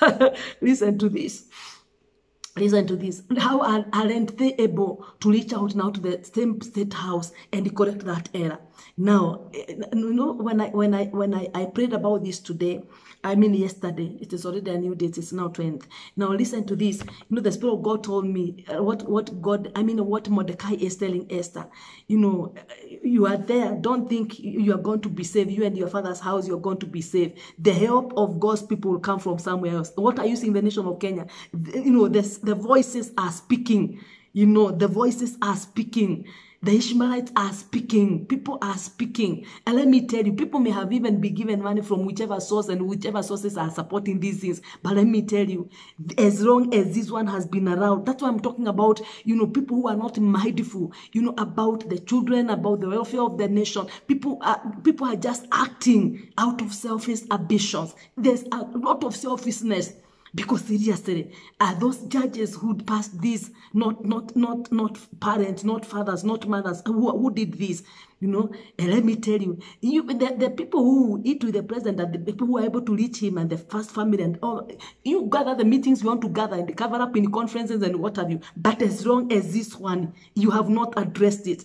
Listen to this. Listen to this. How are, aren't they able to reach out now to the same state house and correct that error? Now, eh, you know, when I when I when I, I prayed about this today, I mean yesterday, it is already a new date, it's now 20th. Now listen to this. You know, the Spirit of God told me uh, what what God, I mean what Mordecai is telling Esther. You know, you are there. Don't think you are going to be saved. You and your father's house, you're going to be saved. The help of God's people will come from somewhere else. What are you seeing in the nation of Kenya? You know, the, the voices are speaking. You know, the voices are speaking. The Ishmaelites are speaking. People are speaking. And let me tell you, people may have even been given money from whichever source and whichever sources are supporting these things. But let me tell you, as long as this one has been around, that's why I'm talking about, you know, people who are not mindful, you know, about the children, about the welfare of the nation. People are, people are just acting out of selfish ambitions. There's a lot of selfishness because seriously are those judges who passed this not not not not parents not fathers not mothers who, who did this you know? And let me tell you you the, the people who eat with the president and the people who are able to reach him and the first family and all. You gather the meetings you want to gather and cover up in conferences and what have you. But as long as this one you have not addressed it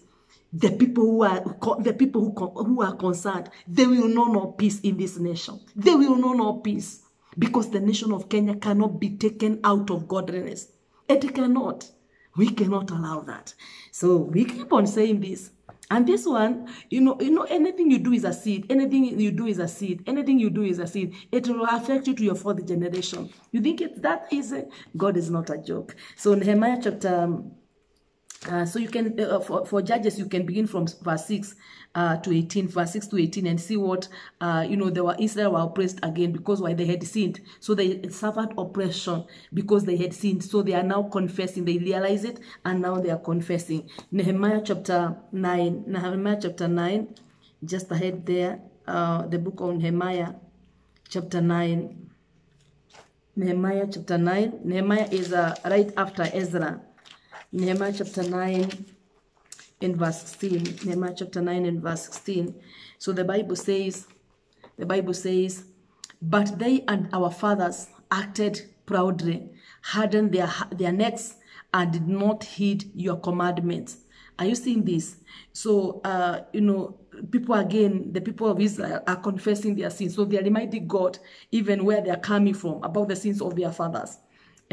the people who are the people who, who are concerned they will know no peace in this nation. They will know no peace because the nation of Kenya cannot be taken out of godliness. It cannot. We cannot allow that. So we keep on saying this. And this one, you know, you know, anything you do is a seed. Anything you do is a seed. Anything you do is a seed. It will affect you to your fourth generation. You think it's that easy? God is not a joke. So Nehemiah chapter um, uh, so you can, uh, for, for judges, you can begin from verse 6 uh, to 18, verse 6 to 18, and see what, uh, you know, they were, Israel were oppressed again because why they had sinned. So they suffered oppression because they had sinned. So they are now confessing. They realize it, and now they are confessing. Nehemiah chapter 9, Nehemiah chapter 9, just ahead there, uh, the book of Nehemiah chapter 9. Nehemiah chapter 9. Nehemiah is uh, right after Ezra. Nehemiah chapter 9 in verse 16. Nehemiah chapter 9 in verse 16. So the Bible says, the Bible says, but they and our fathers acted proudly, hardened their, their necks, and did not heed your commandments. Are you seeing this? So, uh, you know, people again, the people of Israel are confessing their sins. So they are reminding God, even where they are coming from, about the sins of their fathers.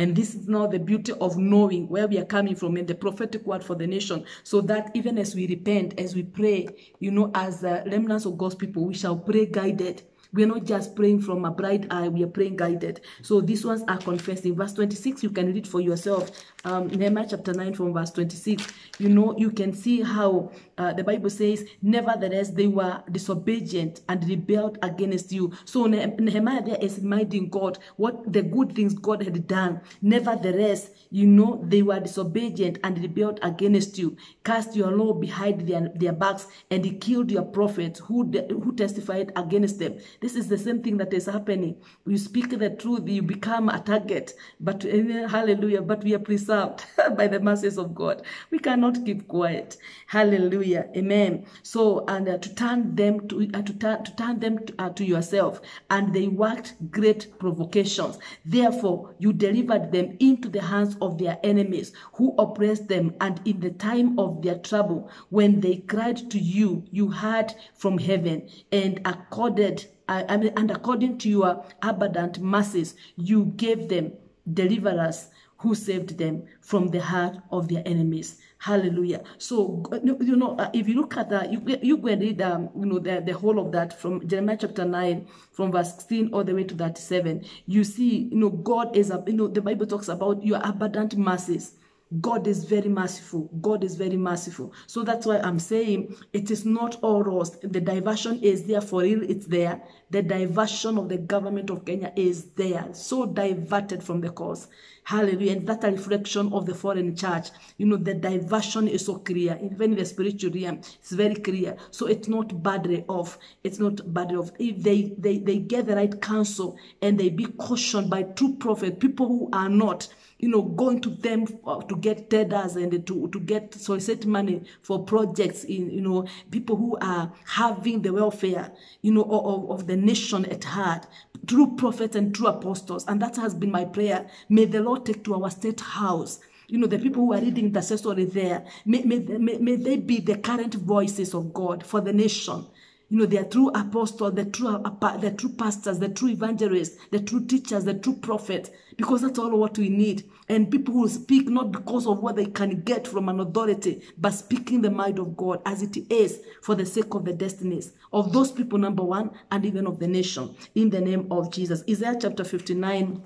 And this is now the beauty of knowing where we are coming from and the prophetic word for the nation. So that even as we repent, as we pray, you know, as uh, remnants of God's people, we shall pray guided. We are not just praying from a bright eye, we are praying guided. So these ones are confessing. Verse 26, you can read for yourself. Um, Nehemiah chapter 9 from verse 26. You know, you can see how uh, the Bible says, Nevertheless, they were disobedient and rebelled against you. So Nehemiah there is reminding God what the good things God had done. Nevertheless, you know, they were disobedient and rebelled against you, cast your law behind their, their backs, and killed your prophets who, who testified against them. This is the same thing that is happening. You speak the truth, you become a target. But hallelujah, but we are preserved by the mercies of God. We cannot keep quiet. Hallelujah. Amen. So, and uh, to turn them to, uh, to, turn, to turn them to, uh, to yourself, and they worked great provocations. Therefore, you delivered them into the hands of their enemies who oppressed them, and in the time of their trouble, when they cried to you, you heard from heaven and accorded and according to your abundant mercies, you gave them deliverers who saved them from the heart of their enemies. Hallelujah. So, you know, uh, if you look at that, you, you go and read, um, you know, the, the whole of that from Jeremiah chapter 9, from verse 16 all the way to 37. You see, you know, God is, you know, the Bible talks about your abundant mercies God is very merciful. God is very merciful. So that's why I'm saying it is not all lost. The diversion is there for real, it's there. The diversion of the government of Kenya is there. So diverted from the cause. Hallelujah. And that's a reflection of the foreign church. You know, the diversion is so clear. Even in the spiritual realm, it's very clear. So it's not badly off. It's not badly off. If they, they, they get the right counsel and they be cautioned by true prophet, people who are not you know, going to them uh, to get tenders and to, to get solicit money for projects in, you know, people who are having the welfare, you know, of, of the nation at heart, true prophets and true apostles. And that has been my prayer. May the Lord take to our state house you know, the people who are reading intercessory there, may, may, may, may they be the current voices of God for the nation. You know, they are true apostles, the true, uh, the true pastors, the true evangelists, the true teachers, the true prophets, because that's all what we need. And people who speak not because of what they can get from an authority, but speaking the mind of God as it is for the sake of the destinies of those people, number one, and even of the nation, in the name of Jesus. Isaiah chapter 59,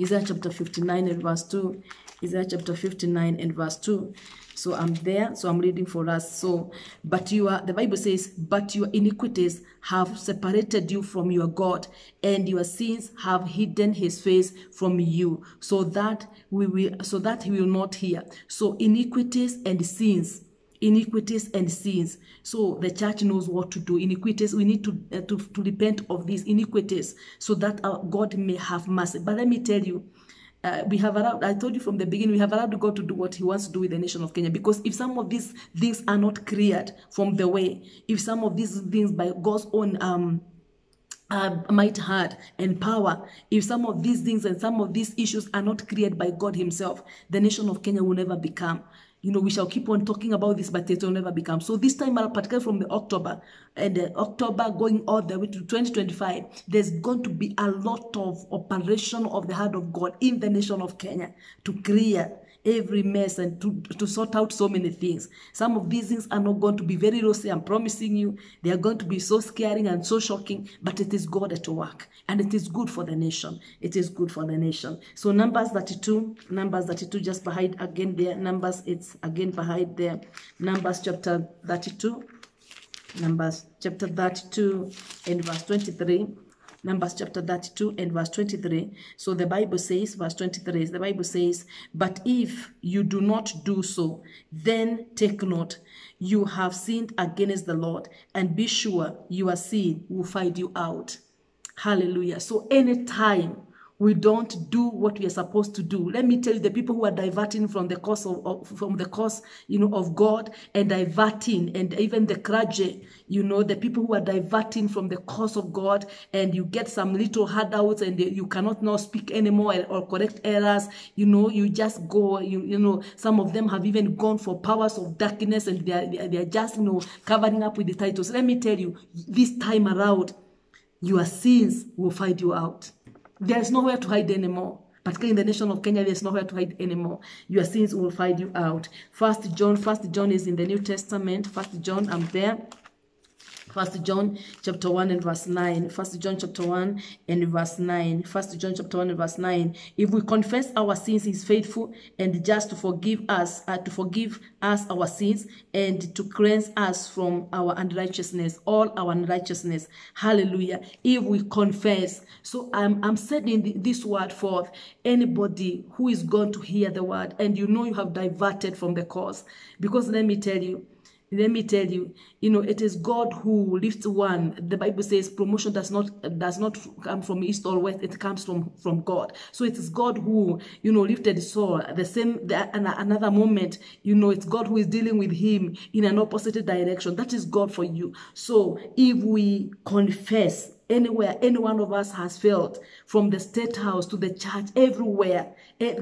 Isaiah chapter 59 and verse 2. Isaiah chapter 59 and verse 2. So I'm there, so I'm reading for us. So, but you are, the Bible says, but your iniquities have separated you from your God, and your sins have hidden his face from you, so that we will, so that he will not hear. So iniquities and sins iniquities and sins so the church knows what to do iniquities we need to uh, to, to repent of these iniquities so that our god may have mercy but let me tell you uh, we have allowed, I told you from the beginning, we have allowed God to do what He wants to do with the nation of Kenya. Because if some of these things are not cleared from the way, if some of these things by God's own um, uh, might heart and power if some of these things and some of these issues are not cleared by god himself the nation of kenya will never become you know, we shall keep on talking about this, but it will never become. So this time, particularly from the October and uh, October going all the way to 2025, there's going to be a lot of operation of the hand of God in the nation of Kenya to clear every mess and to, to sort out so many things. Some of these things are not going to be very rosy, I'm promising you. They are going to be so scaring and so shocking, but it is God at work. And it is good for the nation. It is good for the nation. So Numbers 32, Numbers 32 just behind again there. Numbers, it's again behind there. Numbers chapter 32. Numbers chapter 32 and verse 23. Numbers chapter 32 and verse 23. So the Bible says, verse 23, the Bible says, But if you do not do so, then take note, you have sinned against the Lord, and be sure your sin will find you out. Hallelujah. So anytime we don't do what we are supposed to do. Let me tell you, the people who are diverting from the course of, of, from the course, you know, of God and diverting, and even the clergy, you know, the people who are diverting from the course of God, and you get some little handouts, and you cannot now speak anymore or correct errors. You know, you just go. You you know, some of them have even gone for powers of darkness, and they are they are just you know covering up with the titles. Let me tell you, this time around, your sins will find you out. There is nowhere to hide anymore. Particularly in the nation of Kenya, there's nowhere to hide anymore. Your sins will find you out. First John, First John is in the New Testament. First John, I'm there. First John chapter 1 and verse 9. First John chapter 1 and verse 9. First John chapter 1 and verse 9. If we confess our sins, he is faithful and just to forgive us, uh, to forgive us our sins and to cleanse us from our unrighteousness, all our unrighteousness. Hallelujah. If we confess. So I'm, I'm sending this word forth. Anybody who is going to hear the word and you know you have diverted from the cause. Because let me tell you, let me tell you you know it is god who lifts one. The bible says promotion does not does not come from east or west. It comes from from god. So it is god who you know lifted saul. The same the, another moment you know it's god who is dealing with him in an opposite direction. That is god for you. So if we confess anywhere any one of us has failed from the state house to the church everywhere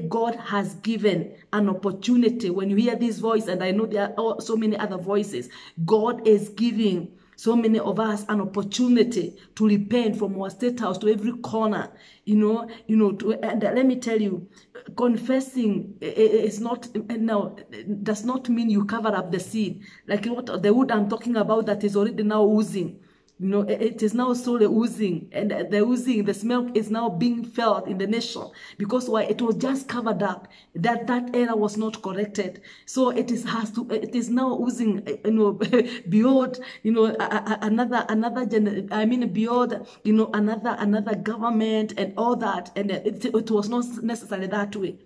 god has given an opportunity. When you hear this voice and i know there are so many other voices god is giving so many of us an opportunity to repent from our state house to every corner you know you know to, and let me tell you confessing is not now does not mean you cover up the sin like what the wood i'm talking about that is already now oozing You know, it is now slowly oozing, and the oozing, the smell is now being felt in the nation because why? It was just covered up. That that error was not corrected, so it is has to. It is now oozing. You know, beyond. You know, another another. Gen, I mean, beyond. You know, another another government and all that, and it, it was not necessarily that way.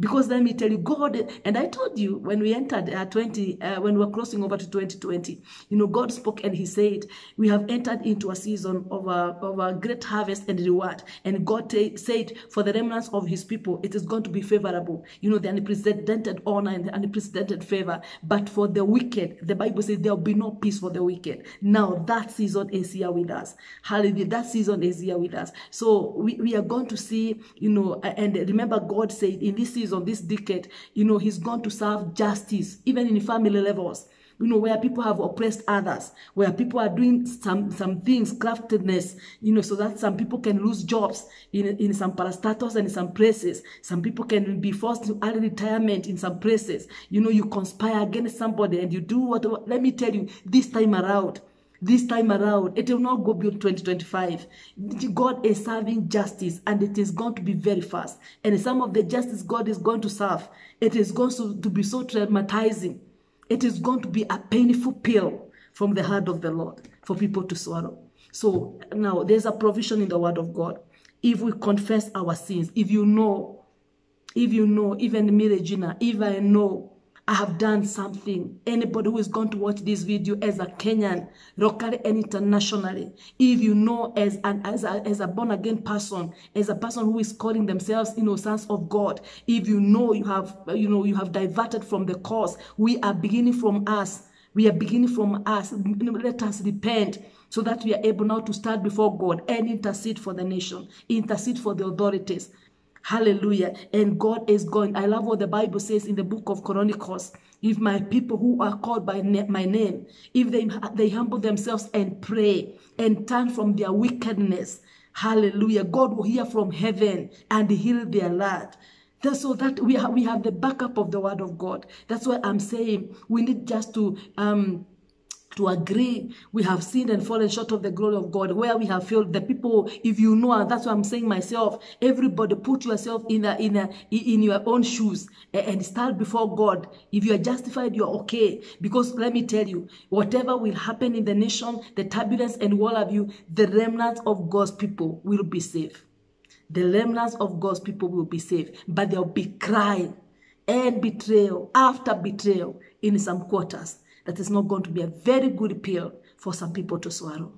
Because let me tell you, God, and I told you when we entered uh, 20, uh, when we were crossing over to 2020, you know, God spoke and He said, We have entered into a season of a, of a great harvest and reward. And God said, For the remnants of His people, it is going to be favorable. You know, the unprecedented honor and the unprecedented favor. But for the wicked, the Bible says there will be no peace for the wicked. Now, that season is here with us. Hallelujah. That season is here with us. So we, we are going to see, you know, and remember, God said in this season, of this decade, you know, he's going to serve justice, even in family levels you know, where people have oppressed others, where people are doing some some things, craftedness, you know, so that some people can lose jobs in, in some parastatals and in some places. Some people can be forced to early retirement in some places. You know, you conspire against somebody and you do what, let me tell you, this time around, this time around it will not go beyond 2025 god is serving justice and it is going to be very fast. And some of the justice god is going to serve it is going to, to be so traumatizing. It is going to be a painful pill from the heart of the lord for people to swallow. So now there's a provision in the word of god. If we confess our sins if you know if you know even me regina if i know I have done something. Anybody who is going to watch this video as a Kenyan, locally and internationally, if you know as an as a, as a born again person, as a person who is calling themselves, you know, sons of God, if you know you have, you know, you have diverted from the course, we are beginning from us. We are beginning from us. Let us repent so that we are able now to stand before God and intercede for the nation, intercede for the authorities. Hallelujah. And God is going. I love what the Bible says in the book of Chronicles. If my people who are called by my name, if they, they humble themselves and pray and turn from their wickedness, hallelujah, God will hear from heaven and heal their land. So that we have, we have the backup of the word of God. That's why I'm saying we need just to um, to agree we have sinned and fallen short of the glory of God, where we have failed the people, if you know, and that's what I'm saying myself, everybody put yourself in a, in a, in your own shoes and stand before God. If you are justified, you're okay. Because let me tell you, whatever will happen in the nation, the turbulence and all of you, the remnants of God's people will be safe. The remnants of God's people will be safe. But there'll be crying and betrayal after betrayal in some quarters that is not going to be a very good pill for some people to swallow.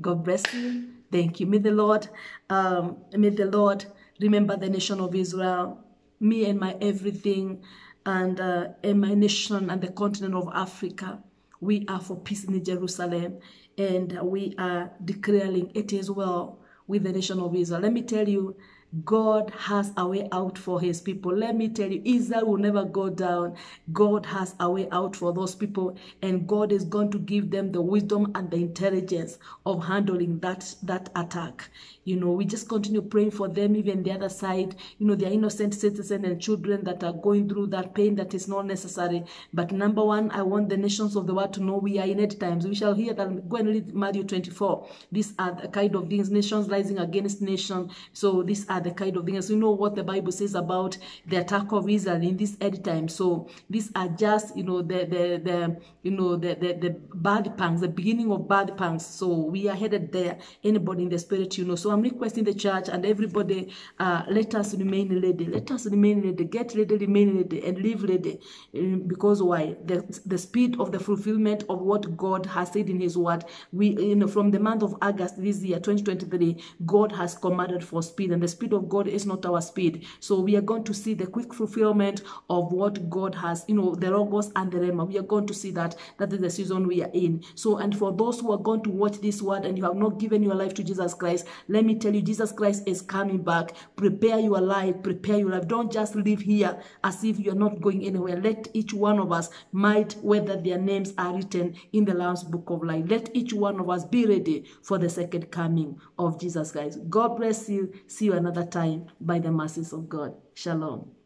God bless you. Thank you. May the Lord, um, may the Lord remember the nation of Israel, me and my everything, and, uh, and my nation and the continent of Africa. We are for peace in Jerusalem, and we are declaring it is well with the nation of Israel. Let me tell you, God has a way out for his people. Let me tell you, Israel will never go down. God has a way out for those people, and God is going to give them the wisdom and the intelligence of handling that, that attack. You know, we just continue praying for them, even the other side. You know, their innocent citizens and children that are going through that pain that is not necessary. But number one, I want the nations of the world to know we are in end times. We shall hear that. Go and read Matthew 24. These are the kind of things, nations rising against nation. So these are the kind of things. We know what the Bible says about the attack of Israel in this end time. So these are just, you know, the the the you know the the, the bad pangs, the beginning of bad pangs. So we are headed there. Anybody in the spirit, you know. So I'm requesting the church and everybody, uh, let us remain ready. Let us remain ready. Get ready, remain ready, and live ready. Um, because why? The the speed of the fulfillment of what God has said in His Word. We, you know, from the month of August this year, 2023, God has commanded for speed, and the speed of God is not our speed. So we are going to see the quick fulfillment of what God has, you know, the Logos and the Rhema. We are going to see that. That is the season we are in. So, and for those who are going to watch this word and you have not given your life to Jesus Christ, let me tell you, Jesus Christ is coming back. Prepare your life, prepare your life. Don't just live here as if you're not going anywhere. Let each one of us might, whether their names are written in the Lamb's Book of Life, let each one of us be ready for the second coming of Jesus Christ. God bless you. See you another time by the mercies of God. Shalom.